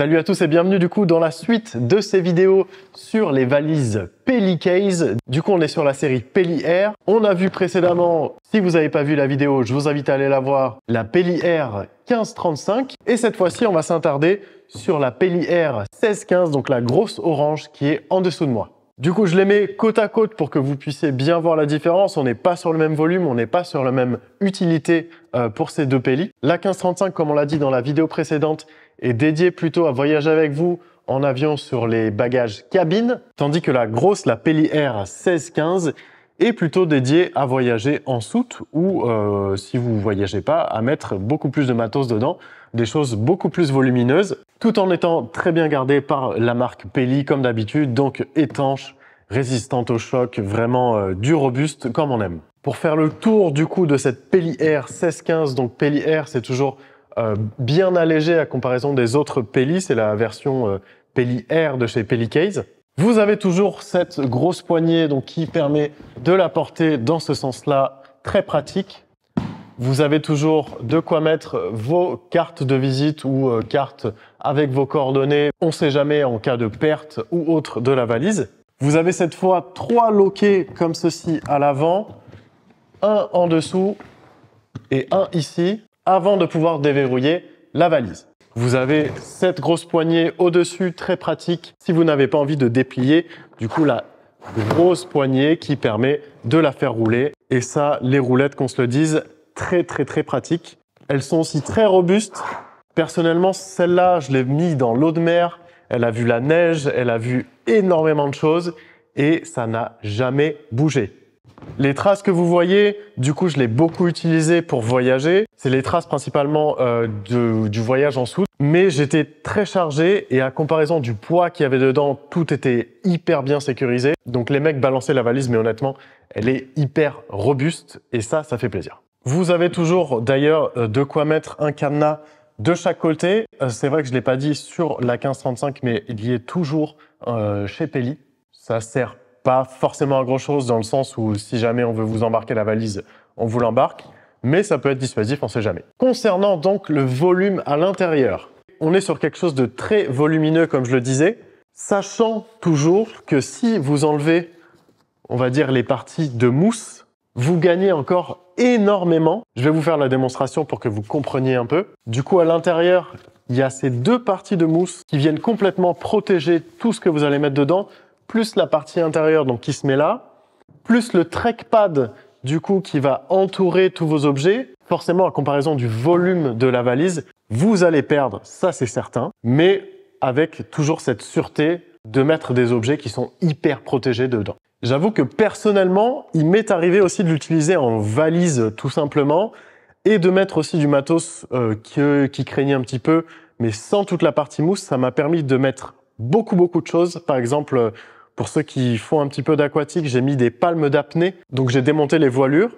Salut à tous et bienvenue du coup dans la suite de ces vidéos sur les valises Pelly Case. Du coup, on est sur la série Pelly Air. On a vu précédemment, si vous n'avez pas vu la vidéo, je vous invite à aller la voir, la Pelly Air 1535. Et cette fois-ci, on va s'attarder sur la Pelly Air 1615, donc la grosse orange qui est en dessous de moi. Du coup, je les mets côte à côte pour que vous puissiez bien voir la différence. On n'est pas sur le même volume, on n'est pas sur la même utilité euh, pour ces deux Pelly. La 1535, comme on l'a dit dans la vidéo précédente, est dédiée plutôt à voyager avec vous en avion sur les bagages cabine, tandis que la grosse, la Pelly Air 1615, est plutôt dédiée à voyager en soute ou, euh, si vous ne voyagez pas, à mettre beaucoup plus de matos dedans, des choses beaucoup plus volumineuses tout en étant très bien gardé par la marque Pelli comme d'habitude, donc étanche, résistante au choc, vraiment euh, du robuste comme on aime. Pour faire le tour du coup de cette Pelli Air 1615, donc Pelli Air c'est toujours euh, bien allégé à comparaison des autres Pelli, c'est la version euh, Pelli Air de chez Pelli Case. Vous avez toujours cette grosse poignée donc qui permet de la porter dans ce sens-là, très pratique. Vous avez toujours de quoi mettre vos cartes de visite ou euh, cartes avec vos coordonnées. On sait jamais en cas de perte ou autre de la valise. Vous avez cette fois trois loquets comme ceci à l'avant, un en dessous et un ici, avant de pouvoir déverrouiller la valise. Vous avez cette grosse poignée au-dessus, très pratique, si vous n'avez pas envie de déplier. Du coup, la grosse poignée qui permet de la faire rouler. Et ça, les roulettes, qu'on se le dise, très très très pratiques. Elles sont aussi très robustes. Personnellement, celle-là, je l'ai mis dans l'eau de mer. Elle a vu la neige, elle a vu énormément de choses et ça n'a jamais bougé. Les traces que vous voyez, du coup, je l'ai beaucoup utilisé pour voyager. C'est les traces principalement euh, du voyage en soute. Mais j'étais très chargé et à comparaison du poids qu'il y avait dedans, tout était hyper bien sécurisé. Donc les mecs balançaient la valise, mais honnêtement, elle est hyper robuste et ça, ça fait plaisir. Vous avez toujours d'ailleurs euh, de quoi mettre un cadenas de chaque côté. Euh, c'est vrai que je l'ai pas dit sur la 1535, mais il y est toujours euh, chez Pelli. Ça sert pas forcément à grand chose dans le sens où si jamais on veut vous embarquer la valise, on vous l'embarque. Mais ça peut être dissuasif, on sait jamais. Concernant donc le volume à l'intérieur, on est sur quelque chose de très volumineux, comme je le disais, sachant toujours que si vous enlevez, on va dire, les parties de mousse, vous gagnez encore énormément. Je vais vous faire la démonstration pour que vous compreniez un peu. Du coup, à l'intérieur, il y a ces deux parties de mousse qui viennent complètement protéger tout ce que vous allez mettre dedans, plus la partie intérieure donc qui se met là, plus le trackpad du coup qui va entourer tous vos objets. Forcément, à comparaison du volume de la valise, vous allez perdre, ça c'est certain, mais avec toujours cette sûreté de mettre des objets qui sont hyper protégés dedans. J'avoue que personnellement, il m'est arrivé aussi de l'utiliser en valise tout simplement et de mettre aussi du matos euh, qui, craignait un petit peu, mais sans toute la partie mousse, ça m'a permis de mettre beaucoup beaucoup de choses. Par exemple, pour ceux qui font un petit peu d'aquatique, j'ai mis des palmes d'apnée, donc j'ai démonté les voilures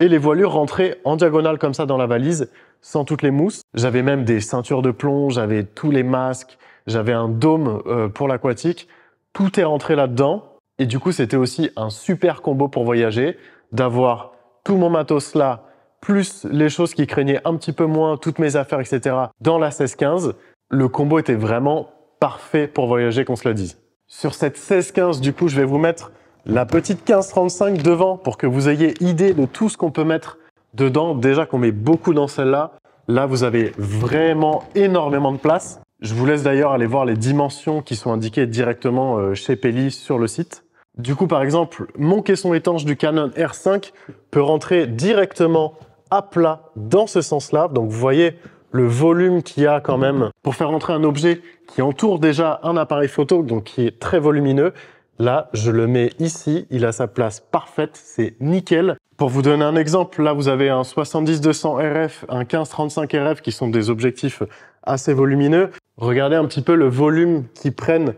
et les voilures rentraient en diagonale comme ça dans la valise, sans toutes les mousses. J'avais même des ceintures de plomb, j'avais tous les masques, j'avais un dôme euh, pour l'aquatique. Tout est rentré là-dedans. Et du coup, c'était aussi un super combo pour voyager, d'avoir tout mon matos là, plus les choses qui craignaient un petit peu moins, toutes mes affaires, etc. dans la 1615. Le combo était vraiment parfait pour voyager, qu'on se le dise. Sur cette 1615, du coup, je vais vous mettre la petite 1535 devant pour que vous ayez idée de tout ce qu'on peut mettre dedans. Déjà qu'on met beaucoup dans celle-là. Là, vous avez vraiment énormément de place. Je vous laisse d'ailleurs aller voir les dimensions qui sont indiquées directement euh, chez Pelli sur le site. Du coup, par exemple, mon caisson étanche du Canon R5 peut rentrer directement à plat dans ce sens-là. Donc, vous voyez le volume qu'il y a quand même pour faire rentrer un objet qui entoure déjà un appareil photo, donc qui est très volumineux. Là, je le mets ici, il a sa place parfaite, c'est nickel. Pour vous donner un exemple, là, vous avez un 70-200 RF, un 15-35 RF qui sont des objectifs assez volumineux. Regardez un petit peu le volume qu'ils prennent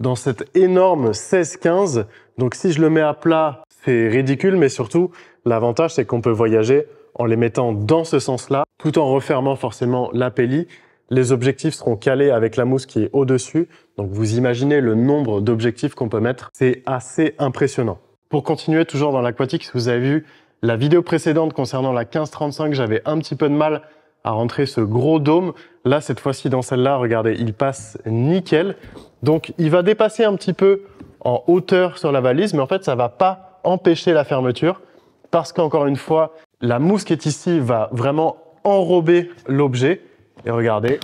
dans cette énorme 16-15. Donc si je le mets à plat, c'est ridicule, mais surtout, l'avantage, c'est qu'on peut voyager en les mettant dans ce sens-là, tout en refermant forcément l'appelli. Les objectifs seront calés avec la mousse qui est au-dessus. Donc vous imaginez le nombre d'objectifs qu'on peut mettre. C'est assez impressionnant. Pour continuer toujours dans l'aquatique, si vous avez vu la vidéo précédente concernant la 1535, j'avais un petit peu de mal à rentrer ce gros dôme. Là, cette fois-ci, dans celle-là, regardez, il passe nickel. Donc, il va dépasser un petit peu en hauteur sur la valise, mais en fait, ça va pas empêcher la fermeture parce qu'encore une fois, la mousse qui est ici va vraiment enrober l'objet. Et regardez,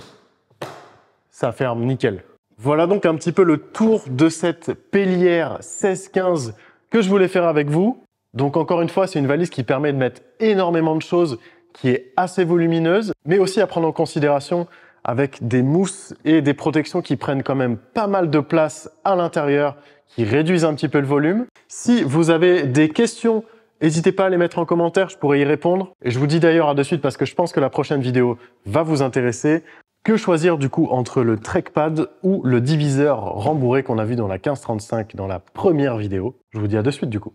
ça ferme nickel. Voilà donc un petit peu le tour de cette Pellière 1615 que je voulais faire avec vous. Donc encore une fois, c'est une valise qui permet de mettre énormément de choses, qui est assez volumineuse, mais aussi à prendre en considération avec des mousses et des protections qui prennent quand même pas mal de place à l'intérieur, qui réduisent un petit peu le volume. Si vous avez des questions, n'hésitez pas à les mettre en commentaire, je pourrais y répondre. Et je vous dis d'ailleurs à de suite parce que je pense que la prochaine vidéo va vous intéresser. Que choisir du coup entre le trackpad ou le diviseur rembourré qu'on a vu dans la 1535 dans la première vidéo? Je vous dis à de suite du coup.